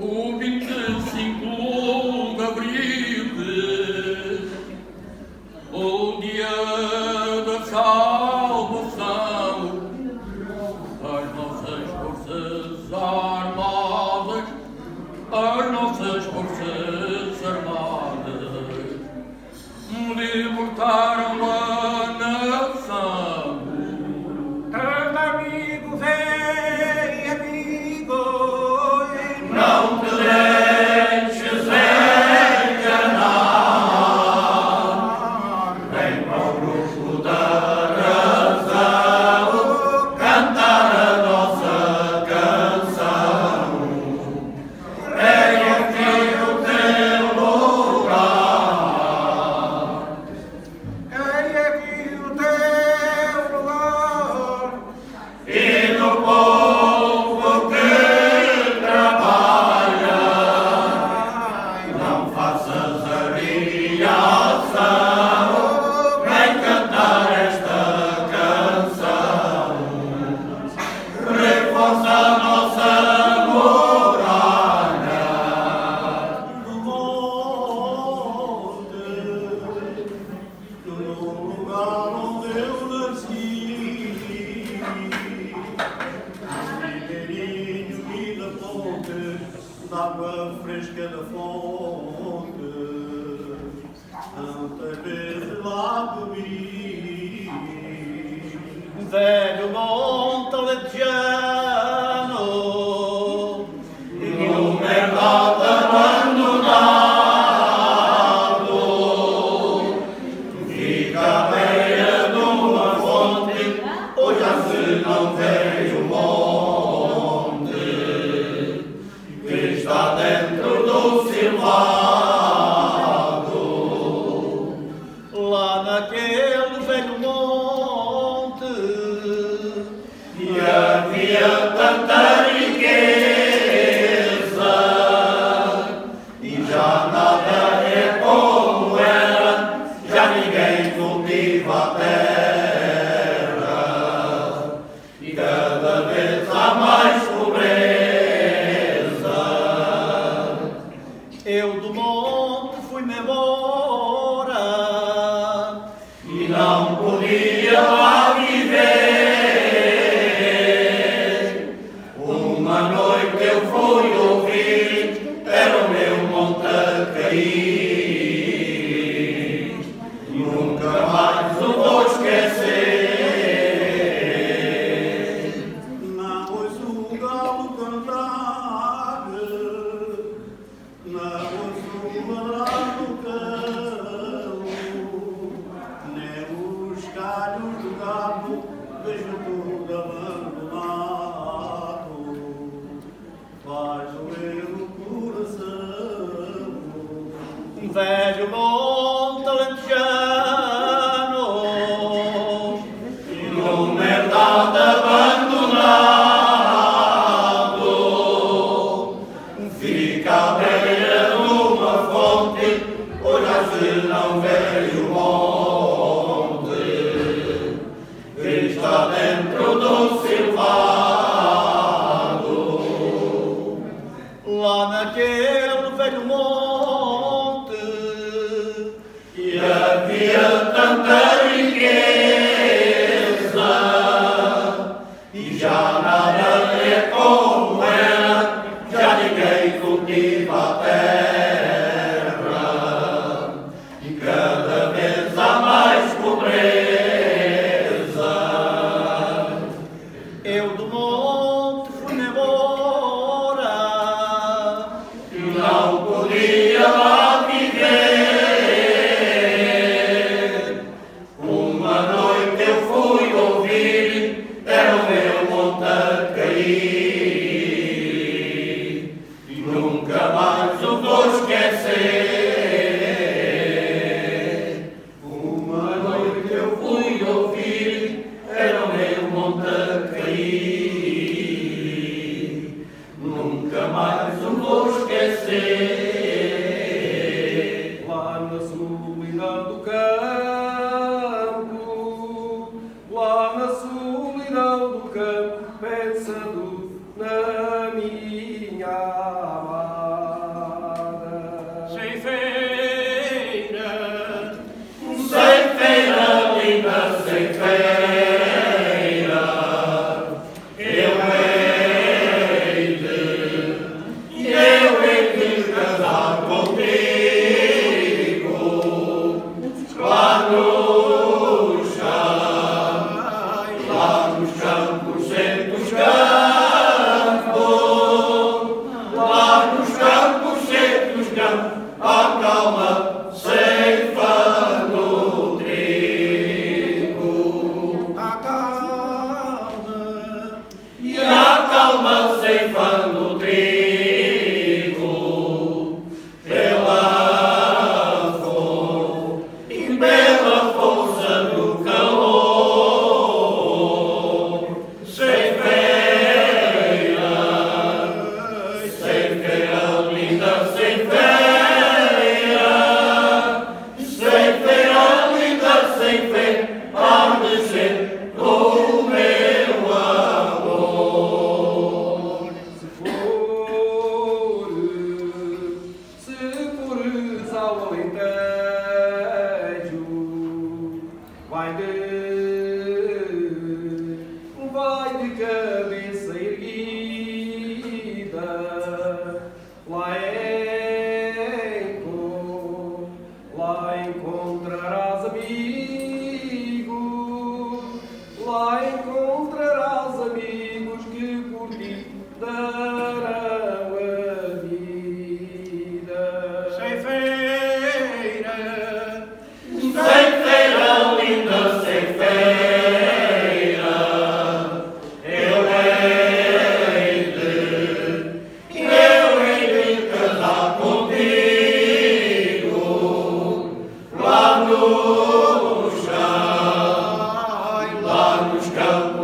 O 25 de abril de Nouvelle montant de Dieu. meu é coração. Um velho bom talentejano E num mercado é abandonado. Fica a beira de é uma fonte. Olha se não velho bom. Fly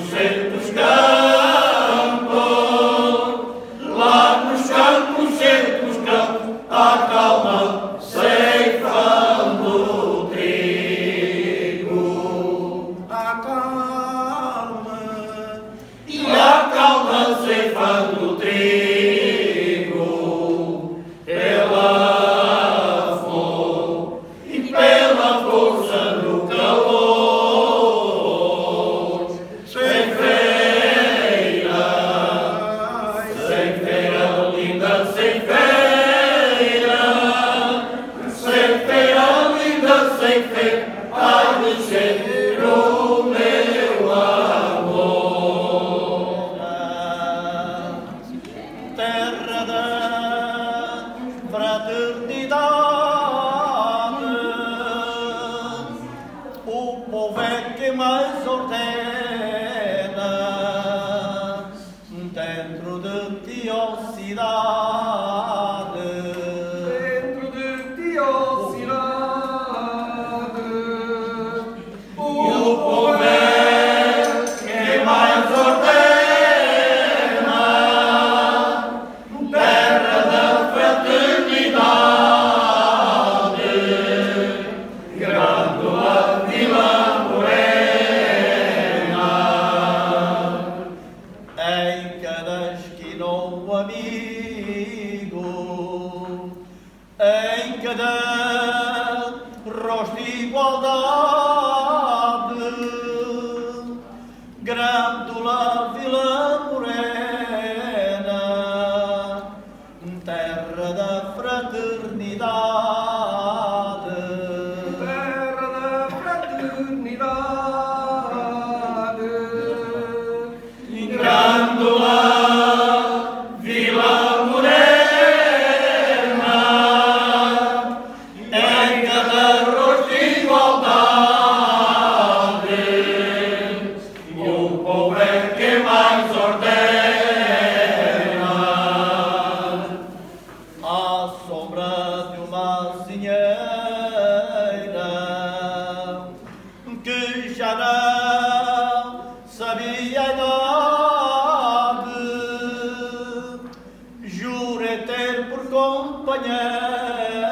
centro. mais ordem. en què de rostre igualdable gràndula vila morena terra de fraternitat. Terra de fraternitat. compagnie